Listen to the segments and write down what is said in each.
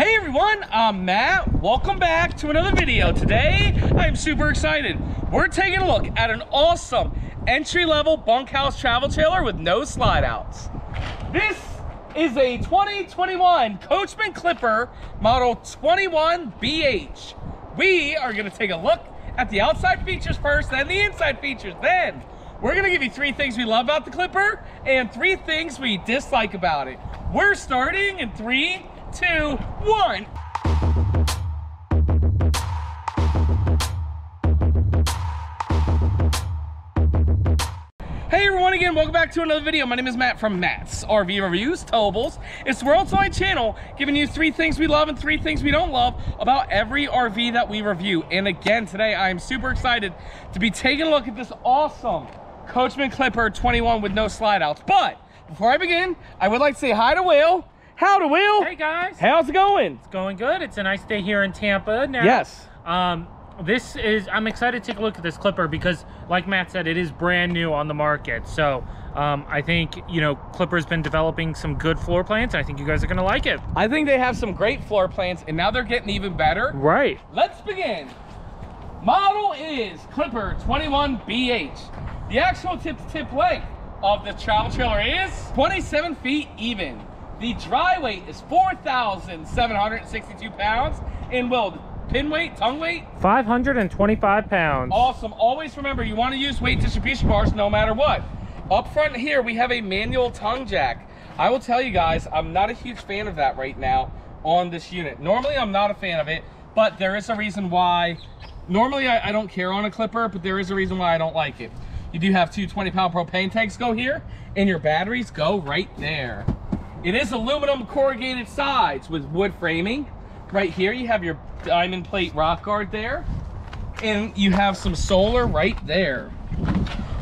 Hey everyone, I'm Matt. Welcome back to another video. Today, I'm super excited. We're taking a look at an awesome entry-level bunkhouse travel trailer with no slide outs. This is a 2021 Coachmen Clipper Model 21BH. We are gonna take a look at the outside features first, then the inside features. Then, we're gonna give you three things we love about the Clipper and three things we dislike about it. We're starting in three, two, one. Hey everyone again, welcome back to another video. My name is Matt from Matt's RV Reviews, Towables. It's the world's only channel giving you three things we love and three things we don't love about every RV that we review. And again, today I am super excited to be taking a look at this awesome Coachmen Clipper 21 with no slide outs. But before I begin, I would like to say hi to Will. Howdy, Will. Hey guys, How's it going? it's going good. It's a nice day here in Tampa now. Yes. Um, this is I'm excited to take a look at this Clipper because, like Matt said, it is brand new on the market. So um, I think you know Clipper's been developing some good floor plans. And I think you guys are gonna like it. I think they have some great floor plans and now they're getting even better. Right. Let's begin. Model is Clipper 21BH. The actual tip-to-tip length of the travel trailer is 27 feet even. The dry weight is 4,762 pounds. And will pin weight, tongue weight, 525 pounds. Awesome. Always remember, you want to use weight distribution bars no matter what. Up front here, we have a manual tongue jack. I will tell you guys, I'm not a huge fan of that right now on this unit. Normally, I'm not a fan of it, but there is a reason why. Normally, I, I don't care on a clipper, but there is a reason why I don't like it. You do have two 20-pound propane tanks go here, and your batteries go right there. It is aluminum corrugated sides with wood framing. Right here, you have your diamond plate rock guard there. And you have some solar right there.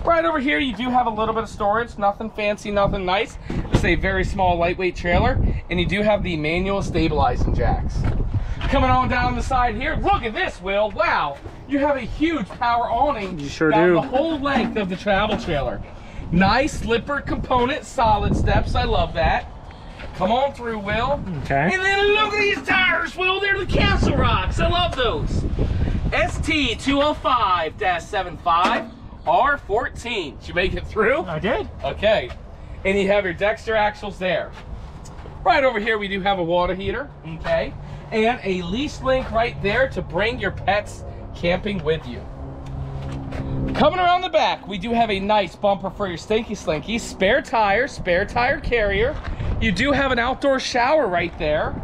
Right over here, you do have a little bit of storage. Nothing fancy, nothing nice. It's a very small, lightweight trailer. And you do have the manual stabilizing jacks. Coming on down the side here, look at this, Will. Wow. You have a huge power awning You sure down do. the whole length of the travel trailer. Nice slipper component, solid steps. I love that. Come on through, Will. Okay. And then look at these tires, Will. They're the Castle Rocks. I love those. ST205-75 R14. Did you make it through? I did. Okay. And you have your Dexter axles there. Right over here, we do have a water heater, okay? And a leash link right there to bring your pets camping with you. Coming around the back, we do have a nice bumper for your Stinky Slinky. Spare tire, spare tire carrier. You do have an outdoor shower right there.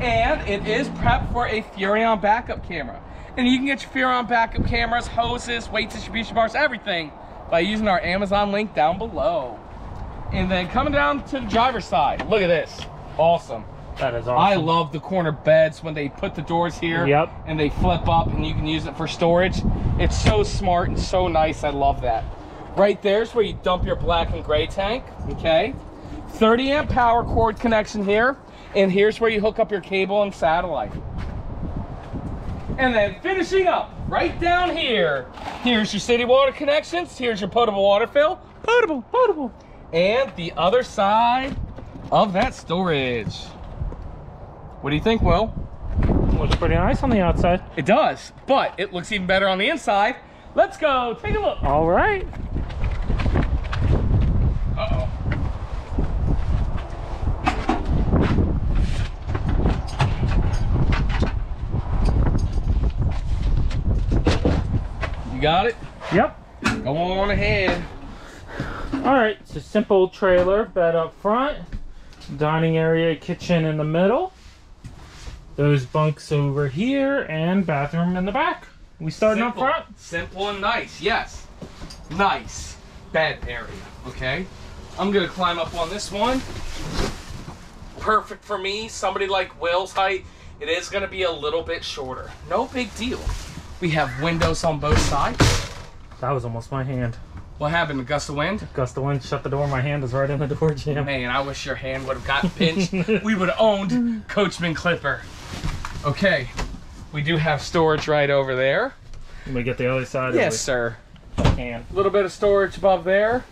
And it is prepped for a Furrion backup camera. And you can get your Furrion backup cameras, hoses, weight distribution bars, everything by using our Amazon link down below. And then coming down to the driver's side, look at this. Awesome. That is awesome. I love the corner beds when they put the doors here Yep. and they flip up and you can use it for storage. It's so smart and so nice. I love that. Right there's where you dump your black and gray tank, okay? 30 amp power cord connection here. And here's where you hook up your cable and satellite. And then finishing up right down here. Here's your city water connections. Here's your potable water fill. Potable, potable. And the other side of that storage. What do you think, Will? Looks pretty nice on the outside. It does, but it looks even better on the inside. Let's go take a look. All right. Uh-oh. You got it? Yep. Go on ahead. All right. It's a simple trailer, bed up front, dining area, kitchen in the middle. Those bunks over here, and bathroom in the back. We starting up front. Simple and nice, yes. Nice bed area, okay? I'm gonna climb up on this one. Perfect for me, somebody like Will's height. It is gonna be a little bit shorter. No big deal. We have windows on both sides. That was almost my hand. What happened? A gust of wind? Gust of wind shut the door. My hand is right in the door jam. Man, I wish your hand would have gotten pinched. we would have owned Coachmen Clipper. Okay, we do have storage right over there. Let me get the other side. Yes, sir. of can. A little bit of storage above there.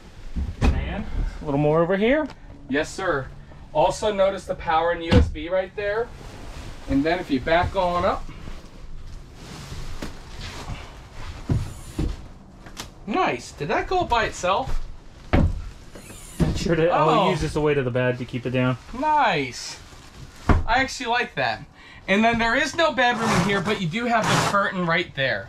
And a little more over here. Yes, sir. Also notice the power and USB right there. And then if you back on up. Nice. Did that go up by itself? Sure to, oh, Oh. use this away to the bed to keep it down. Nice. I actually like that. And then there is no bedroom in here, but you do have the curtain right there.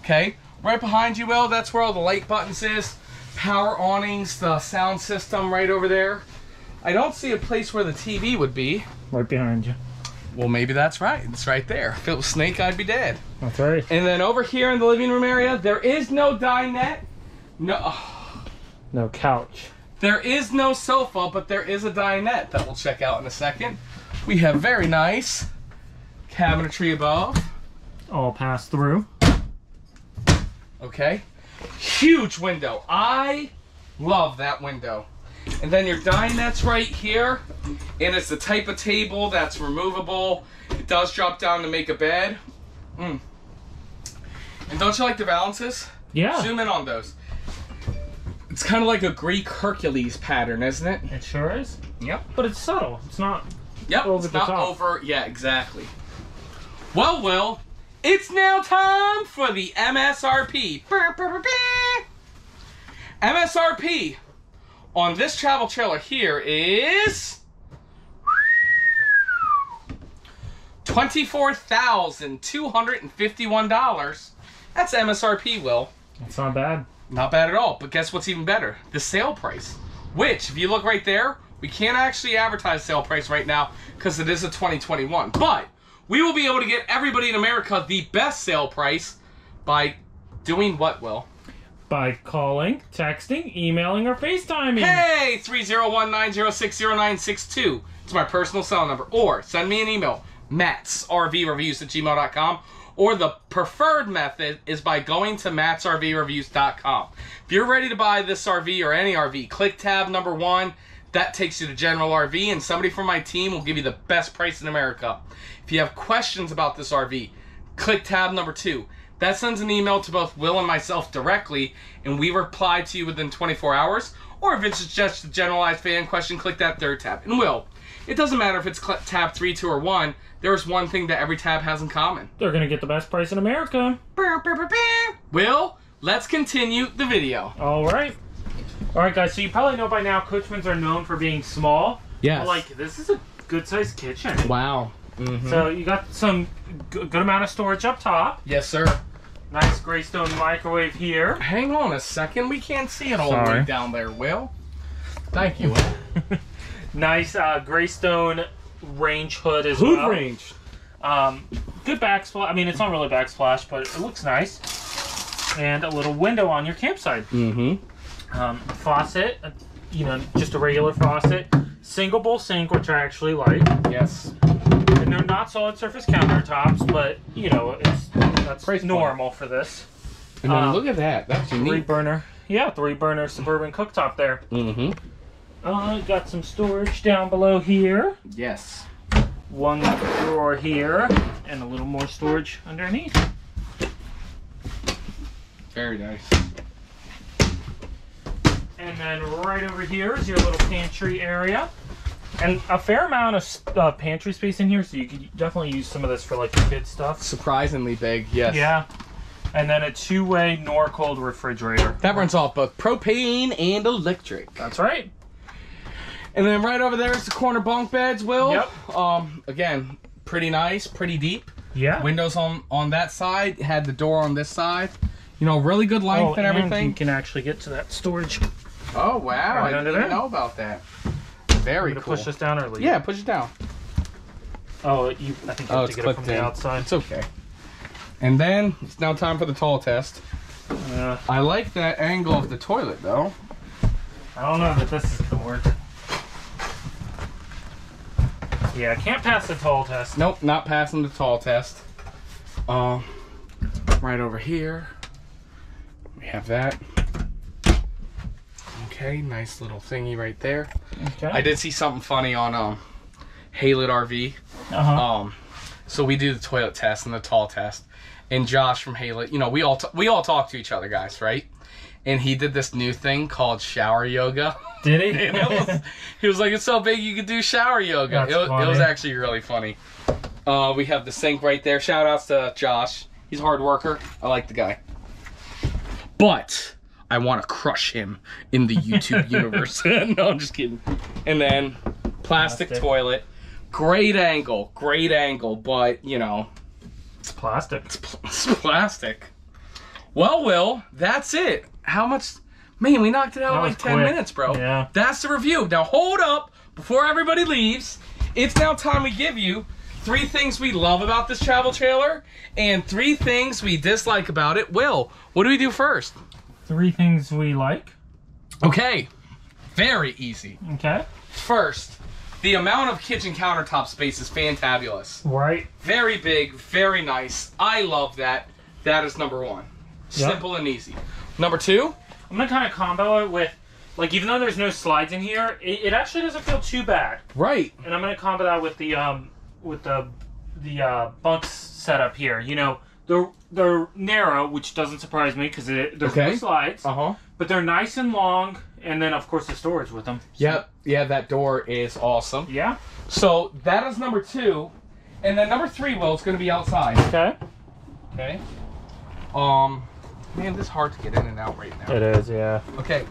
Okay? Right behind you, Will, that's where all the light buttons is. Power awnings, the sound system right over there. I don't see a place where the TV would be. Right behind you. Well, maybe that's right. It's right there. If it was Snake, I'd be dead. That's right. And then over here in the living room area, there is no dinette. No, No couch. there is no sofa, but there is a dinette that we'll check out in a second. We have very nice cabinetry above. All pass through. Okay, huge window. I love that window. And then your dinette's right here, and it's the type of table that's removable. It does drop down to make a bed. Mm. And don't you like the valances? Yeah. Zoom in on those. It's kind of like a Greek Hercules pattern, isn't it? It sure is. Yep. But it's subtle. It's not. Yep. Over it's not top. over. Yeah, exactly. Well, Will, it's now time for the MSRP. MSRP on this travel trailer here is twenty-four thousand two hundred and fifty-one dollars. That's MSRP, Will. It's not bad. Not bad at all. But guess what's even better? The sale price. Which, if you look right there, we can't actually advertise sale price right now because it is a 2021. But we will be able to get everybody in America the best sale price by doing what, Will? By calling, texting, emailing, or FaceTiming. Hey, 301-906-0962. It's my personal cell number. Or send me an email, mattsrvreviews at gmail.com. Or the preferred method is by going to mattsrvreviews.com. If you're ready to buy this RV or any RV, click tab number one. That takes you to General RV, and somebody from my team will give you the best price in America. If you have questions about this RV, click tab number two. That sends an email to both Will and myself directly, and we reply to you within 24 hours. Or if it's just a generalized fan question, click that third tab. And Will, it doesn't matter if it's cl- tab 3, 2, or 1, there's one thing that every tab has in common. They're gonna get the best price in America. Will, let's continue the video. All right. All right, guys. So you probably know by now, Coachmans are known for being small. Yes. But, like this is a good-sized kitchen. wow. Mm-hmm. So you got some g- good amount of storage up top. yes, sir. Nice Greystone microwave here. Hang on a second. We can't see it all the way down there, Will. Thank you, Will. Nice uh, Greystone range hood as Hood well. range. Um, good backsplash. I mean, it's not really backsplash, but it looks nice. And a little window on your campsite. Mm-hmm. Um, faucet, uh, you know, just a regular faucet. Single bowl sink, which I actually like. Yes. And they're not solid surface countertops, but you know, it's that's Price point. normal for this. And then Um, look at that. That's Three unique. burner, yeah, three burner suburban cooktop there. Mm-hmm. Uh, got some storage down below here. Yes. One drawer here, and a little more storage underneath. Very nice. And then right over here is your little pantry area. And a fair amount of uh, pantry space in here, so you could definitely use some of this for like your kids stuff. Surprisingly big. Yes. Yeah. And then a two-way Norcold refrigerator. That runs off both propane and electric. That's right. And then right over there is the corner bunk beds, Will. Yep. Um, again, pretty nice, pretty deep. Yeah. Windows on on that side, had the door on this side. You know, really good length oh, and everything. you can actually get to that storage. Oh wow! Right I under didn't there. know about that. Very cool. push this down early. Yeah, push it down. Oh, you. I think you Oh, have to get it from clipped the in. outside. It's okay. And then it's now time for the tall test. Uh, I like that angle of the toilet though. I don't know that this is gonna work. Yeah, I can't pass the tall test. Nope, not passing the tall test. Um, right over here, we have that. Okay, nice little thingy right there. Okay. I did see something funny on um, Haylett RV. Uh-huh. Um, so we do the toilet test and the tall test, and Josh from Haylett, you know, we all t- we all talk to each other, guys, right? And he did this new thing called shower yoga. Did he? And it was, he was like, "It's so big, you could do shower yoga." It was, it was actually really funny. Uh, we have the sink right there. Shout outs to Josh. He's a hard worker. I like the guy. But I want to crush him in the YouTube universe. no, I'm just kidding. And then plastic, Plastic. toilet. Great angle. Great angle. But, you know, It's plastic. it's plastic. Well, Will, that's it. How much? Man, we knocked it out That in like 10 quick. minutes, bro. Yeah. That's the review. Now, hold up. Before everybody leaves, it's now time we give you three things we love about this travel trailer and three things we dislike about it. Will, what do we do first? Three things we like. Okay. Very easy. Okay. First, the amount of kitchen countertop space is fantabulous. Right. Very big, very nice. I love that. That is number one. Yep. Simple and easy. Number two, I'm gonna kind of combo it with, like, even though there's no slides in here, it, it actually doesn't feel too bad. right. And I'm gonna combo that with the um with the the uh, bunks setup here. You know, they're they're narrow, which doesn't surprise me because there's no Okay. slides, Uh huh. but they're nice and long. And then of course the storage with them. Yep. Yeah, that door is awesome. Yeah. So that is number two. And then number three, Will, it's going to be outside. Okay. Okay. Um, man, this is hard to get in and out right now. It is. Yeah. Okay.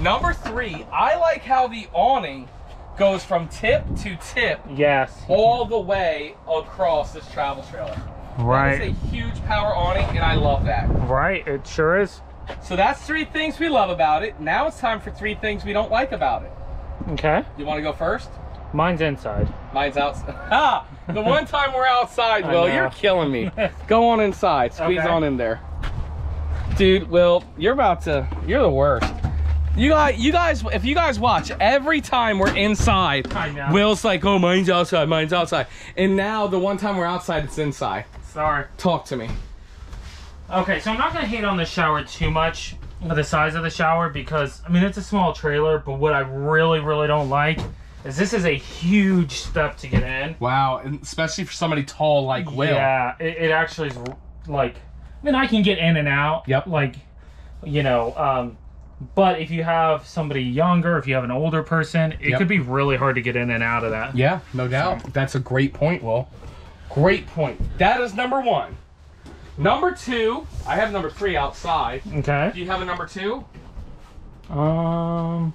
Number three, I like how the awning goes from tip to tip Yes. all the way across this travel trailer. Right. It's a huge power awning, and I love that. Right. It sure is. So that's three things we love about it. Now it's time for three things we don't like about it. Okay. You want to go first? Mine's inside. Mine's outside. Ah, the one time we're outside, Will, you're killing me. Go on inside. Squeeze Okay. on in there. Dude, Will, you're about to. You're the worst. You guys, you guys, if you guys watch, every time we're inside, Will's like, "Oh, mine's outside, mine's outside," and now the one time we're outside, it's inside. Sorry. Talk to me. Okay, so I'm not gonna hate on the shower too much, the size of the shower, because I mean it's a small trailer. But what I really, really don't like is this is a huge step to get in. Wow, and especially for somebody tall like Will. Yeah, it, it actually is like. I mean, I can get in and out. Yep. Like, you know, um, but if you have somebody younger, if you have an older person, it Yep. could be really hard to get in and out of that. Yeah, no doubt. That's a great point, Will. Great point. That is number one. Number two, I have number three outside. Okay. Do you have a number two? Um.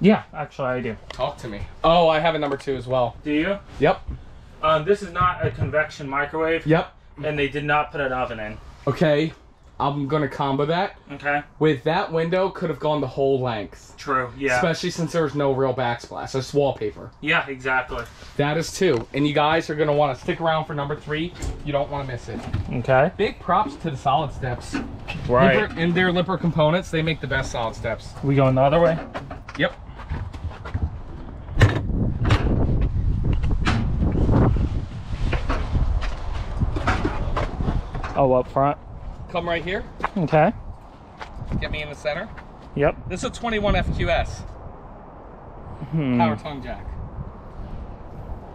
Yeah, actually, I do. Talk to me. Oh, I have a number two as well. Do you? Yep. Um, this is not a convection microwave, Yep. and they did not put an oven in. Okay. I'm gonna combo that Okay. with that window. Could have gone the whole length, True. Yeah. especially since there's no real backsplash. It's wallpaper. yeah. Exactly. That is two. And you guys are gonna want to stick around for number three. You don't want to miss it. Okay. Big props to the solid steps. Right. Lippert, and their Lippert components, they make the best solid steps. We going the other way? Yep. Oh, up front. Come right here. Okay. Get me in the center. Yep. This is a 21 FQS. Hmm. Power tongue jack.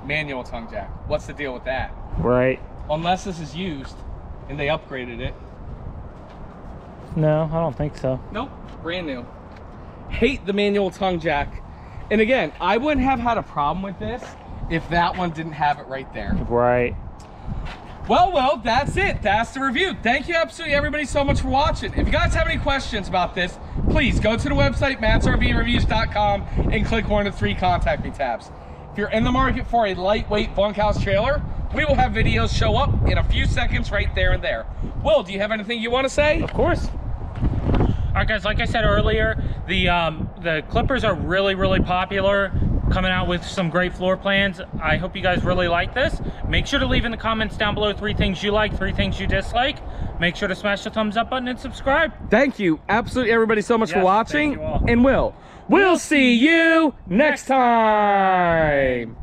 Manual tongue jack. What's the deal with that? Right. Unless this is used and they upgraded it. No, I don't think so. Nope. Brand new. Hate the manual tongue jack. And again, I wouldn't have had a problem with this if that one didn't have it right there. Right. Well, well, that's it. That's the review. Thank you absolutely everybody so much for watching. If you guys have any questions about this, please go to the website, mattsrvreviews.com and click one of the three contact me tabs. If you're in the market for a lightweight bunkhouse trailer, we will have videos show up in a few seconds right there and there. Will, do you have anything you want to say? Of course. All right, guys. Like I said earlier, the um, the Clippers are really, really popular. Coming out with some great floor plans. I hope you guys really like this. Make sure to leave in the comments down below three things you like, three things you dislike. Make sure to smash the thumbs up button and subscribe. Thank you absolutely everybody so much for watching. thank you all. And Will, we'll see you next time.